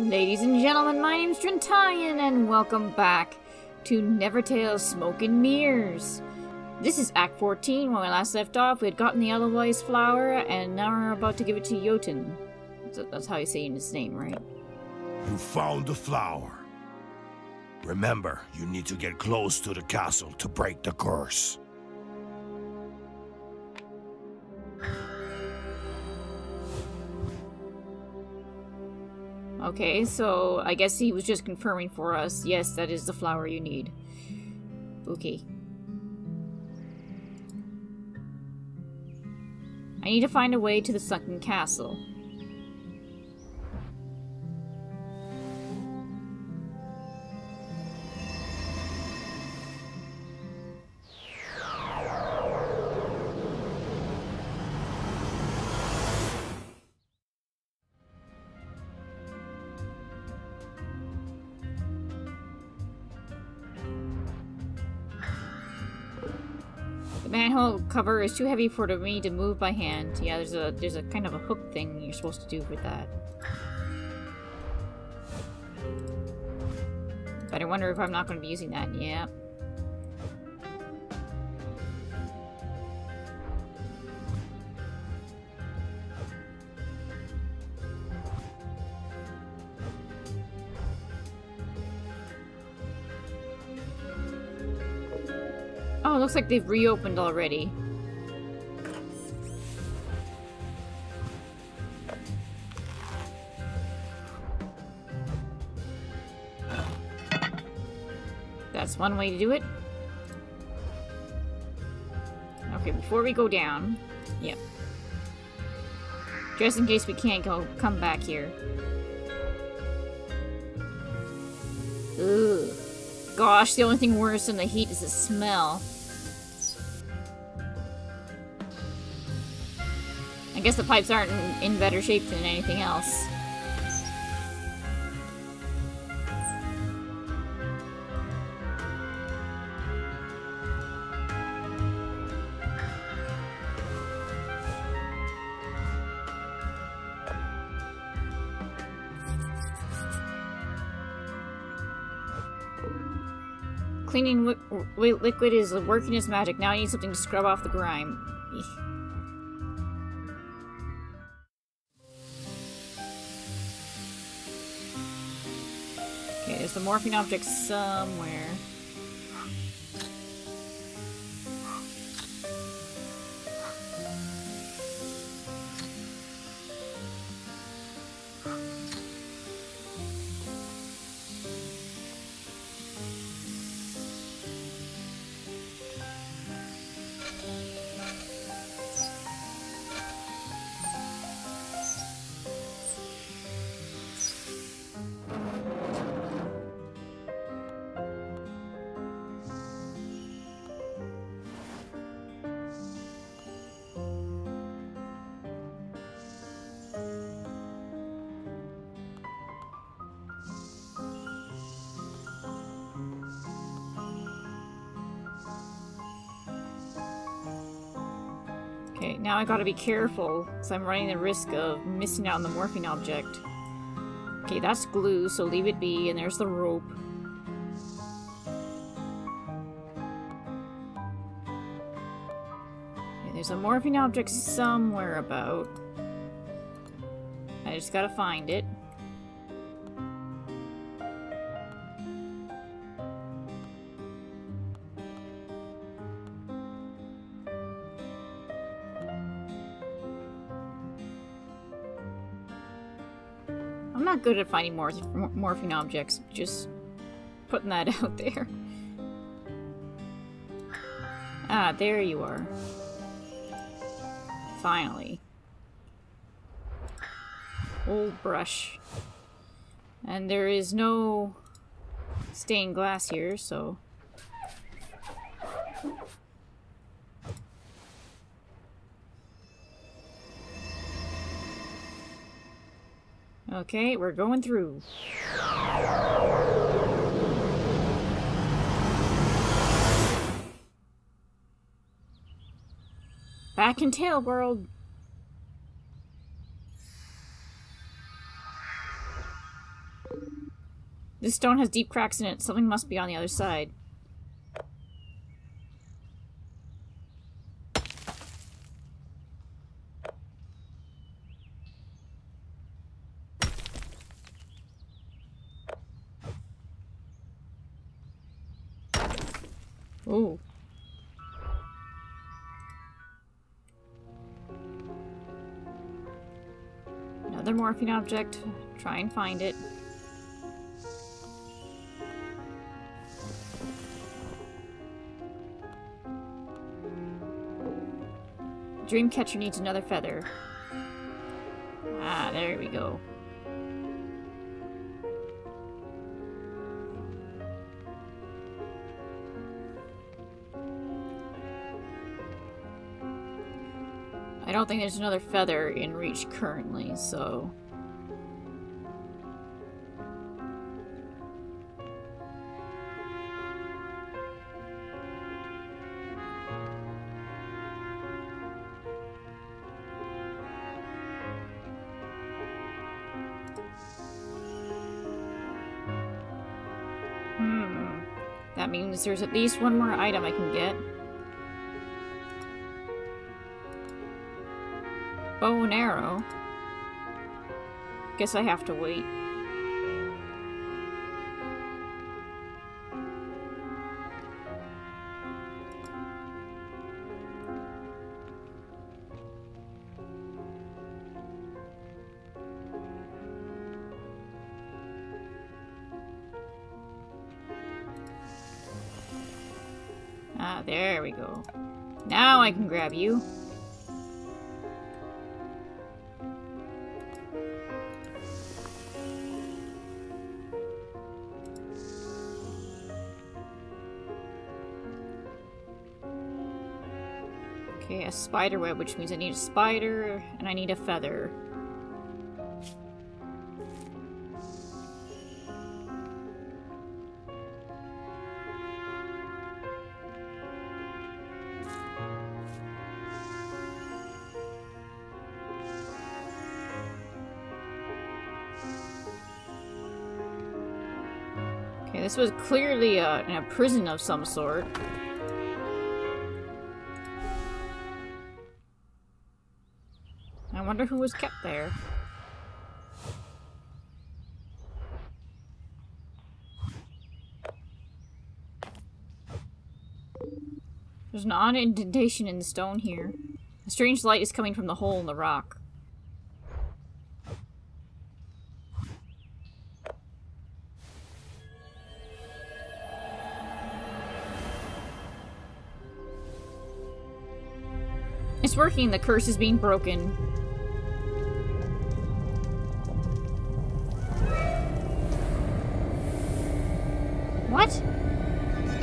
Ladies and gentlemen, my name's Drintalion, and welcome back to Nevertales Smoke and Mirrors. This is Act 14. When we last left off, we had gotten the Edelweiss flower, and now we're about to give it to Jotun. So that's how you say his name, right? You found the flower. Remember, you need to get close to the castle to break the curse. Okay, so I guess he was just confirming for us. Yes, that is the flower you need. Okay. I need to find a way to the sunken castle. Manhole cover is too heavy for me to move by hand. Yeah, there's a there's a kind of a hook thing you're supposed to do with that. But I wonder if I'm not going to be using that. Yeah. Looks like they've reopened already. That's one way to do it. Okay, before we go down... Yep. Just in case we can't go come back here. Ugh. Gosh, the only thing worse than the heat is the smell. I guess the pipes aren't in, in better shape than anything else. Cleaning liquid is working its magic. Now I need something to scrub off the grime. Morphing object somewhere. Now I gotta be careful, because I'm running the risk of missing out on the morphing object. Okay, that's glue, so leave it be, and there's the rope. Okay, there's a morphing object somewhere about. I just gotta find it. Good at finding morph morphing objects, just putting that out there. Ah, there you are. Finally. Old brush. And there is no stained glass here, so... Okay, we're going through. Back in Tale World. This stone has deep cracks in it. Something must be on the other side. Ooh. Another morphing object. Try and find it. Dreamcatcher needs another feather. Ah, there we go. Don't think there's another feather in reach currently, so... Hmm. That means there's at least one more item I can get. Bow and arrow. Guess I have to wait. Ah, there we go. Now I can grab you. Spider web, which means I need a spider and I need a feather. Okay, this was clearly a, in a prison of some sort. Wonder who was kept there. There's an odd indentation in the stone here. A strange light is coming from the hole in the rock. It's working. The curse is being broken.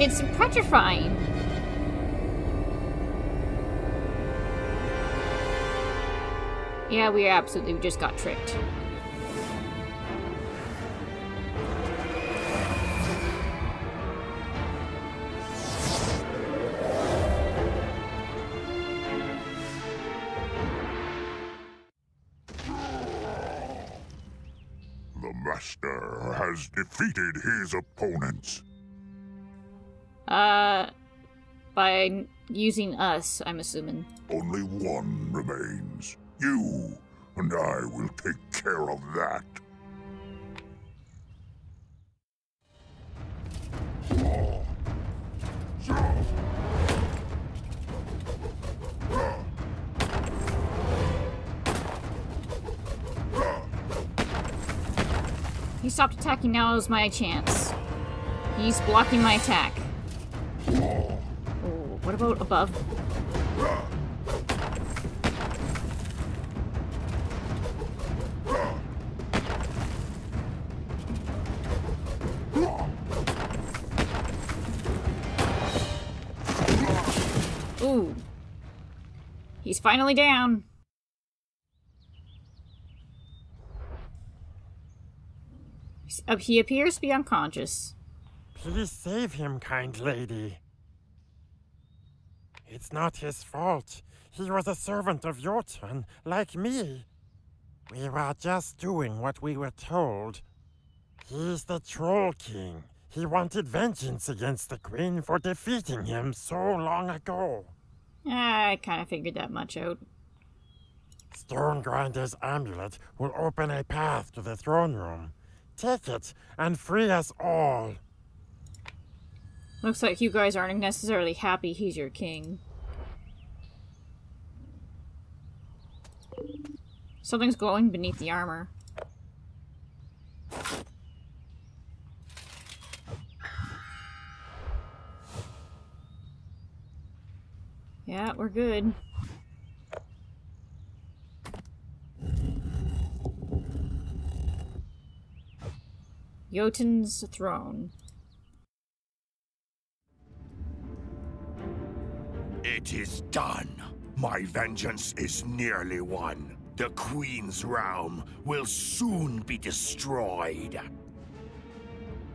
It's petrifying. Yeah, we absolutely just got tricked. The Master has defeated his opponents. Uh, by using us, I'm assuming. Only one remains. You, and I will take care of that. He stopped attacking, now is my chance. He's blocking my attack. Oh, what about above? Ooh. He's finally down. Uh, He appears to be unconscious. Please save him, kind lady. It's not his fault. He was a servant of Jotun, like me. We were just doing what we were told. He's the Troll King. He wanted vengeance against the Queen for defeating him so long ago. I kind of figured that much out. Stonegrinder's amulet will open a path to the throne room. Take it and free us all. Looks like you guys aren't necessarily happy he's your king. Something's glowing beneath the armor. Yeah, we're good. Jotun's throne. It is done. My vengeance is nearly won. The Queen's realm will soon be destroyed.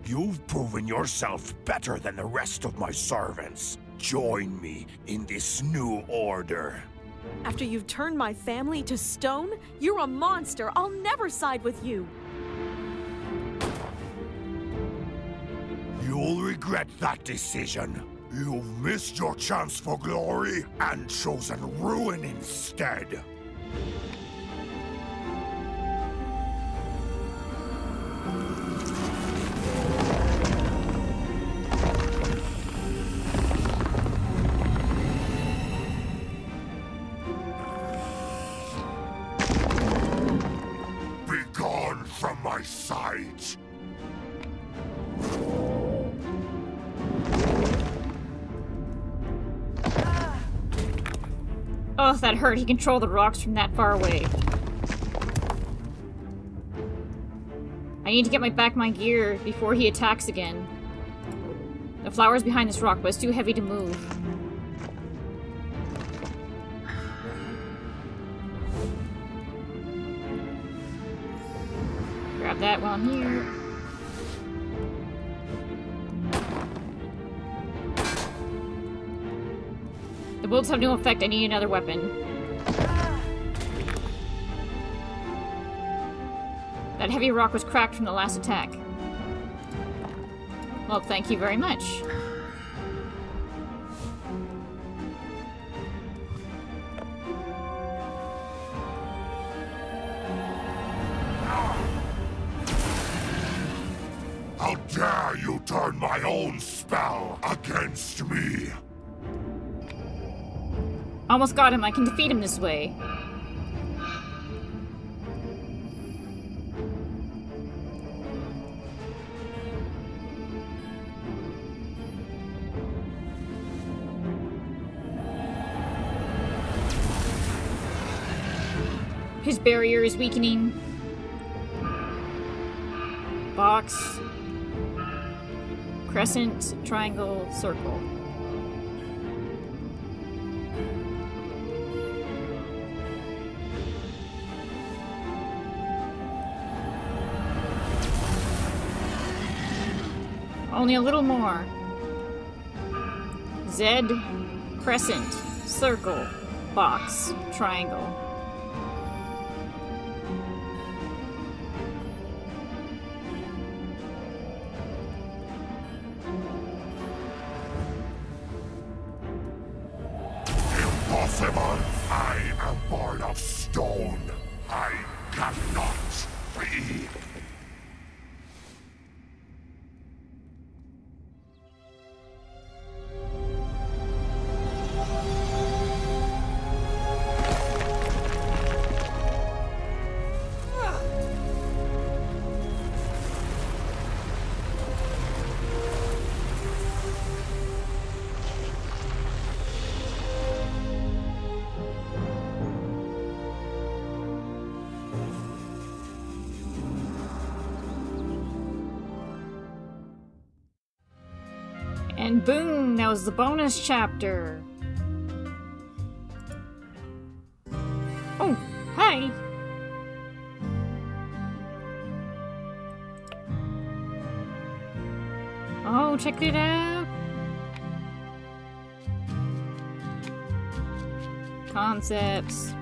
You've proven yourself better than the rest of my servants. Join me in this new order. After you've turned my family to stone, you're a monster. I'll never side with you. You'll regret that decision. You've missed your chance for glory and chosen ruin instead. Hurt. He controlled the rocks from that far away. I need to get my back my gear before he attacks again. The flower's behind this rock, it's too heavy to move. Grab that while I'm here. The bolts have no effect. I need another weapon. That heavy rock was cracked from the last attack. Well, thank you very much. How dare you turn my own spell against me? Almost got him. I can defeat him this way. His barrier is weakening. Box. Crescent, triangle, circle. Only a little more. Z, crescent, circle, box, triangle. And boom, that was the bonus chapter. Oh, hi. Oh, check it out. Concepts.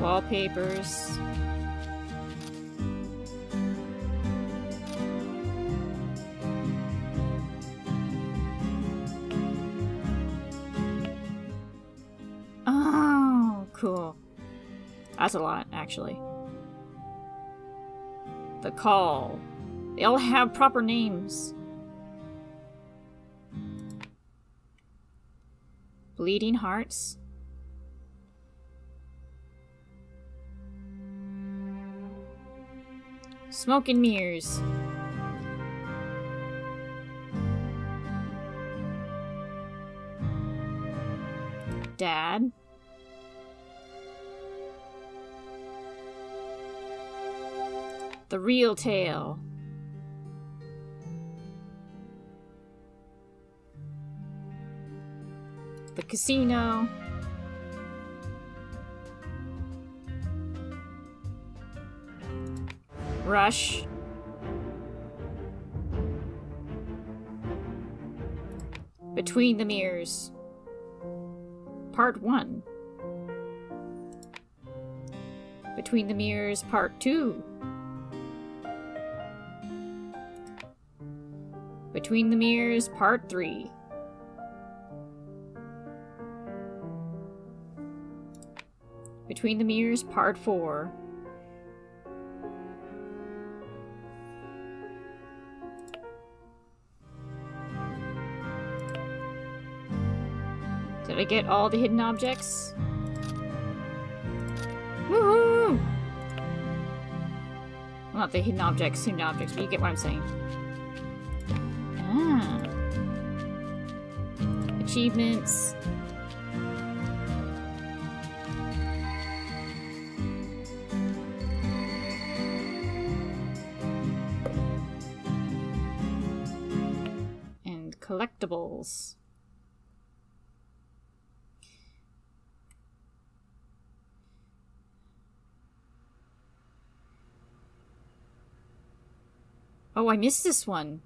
Wallpapers. That's a lot, actually. The Call. They all have proper names. Bleeding Hearts. Smoke and Mirrors. Dad. The Real Tale. The Casino. Rush. Between the Mirrors. Part 1. Between the Mirrors Part 2. Between the Mirrors Part 3. Between the Mirrors Part 4. Did I get all the hidden objects? Woohoo! Well, not the hidden objects, hidden objects, but you get what I'm saying. Ah. Achievements. And collectibles. Oh, I missed this one.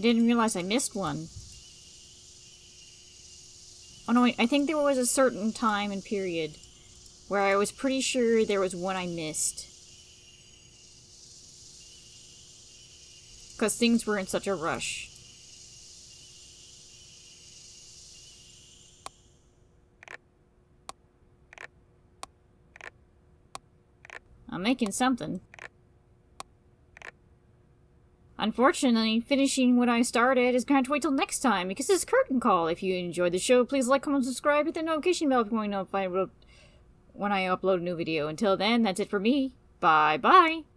I didn't realize I missed one. Oh no, I think there was a certain time and period where I was pretty sure there was one I missed. Because things were in such a rush. I'm making something. Unfortunately, finishing what I started is going to wait till next time because it's curtain call. If you enjoyed the show, please like, comment, subscribe, hit the notification bell if you want to notify when I upload a new video. Until then, that's it for me. Bye bye.